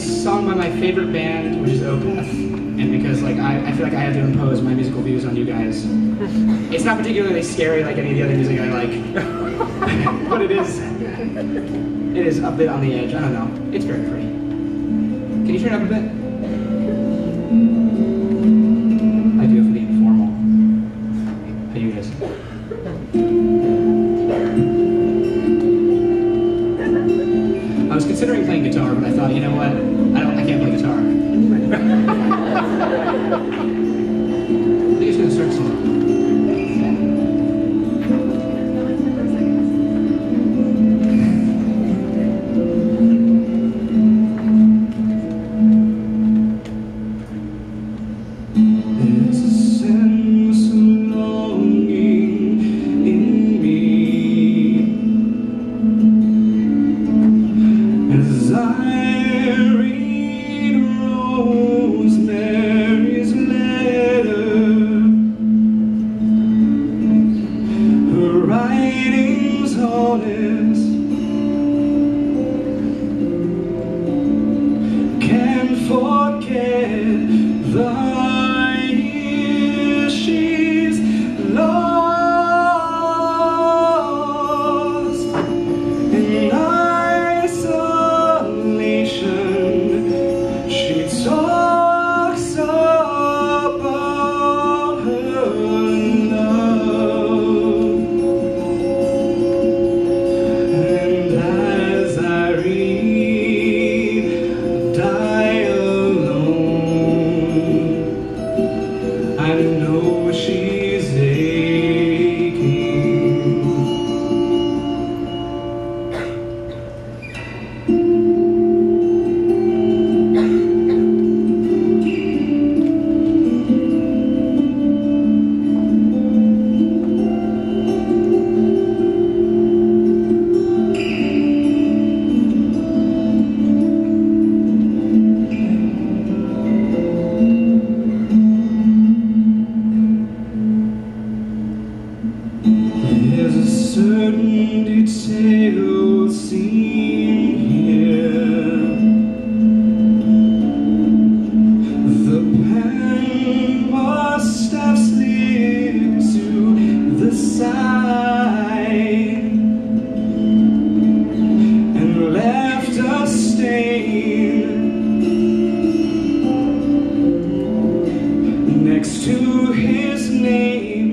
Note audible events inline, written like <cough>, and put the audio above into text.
song by my favorite band, which is Opeth, and because like I, I feel like I have to impose my musical views on you guys. <laughs> It's not particularly scary like any of the other music I like, <laughs> but it is it is a bit on the edge. I don't know. It's very pretty. Can you turn it up a bit? I do it for the informal. How you guys? Considering playing guitar, but I thought, you know what? I don't. I can't play guitar. <laughs> I think it's gonna start singing. Honest. Can't forget the next to his name.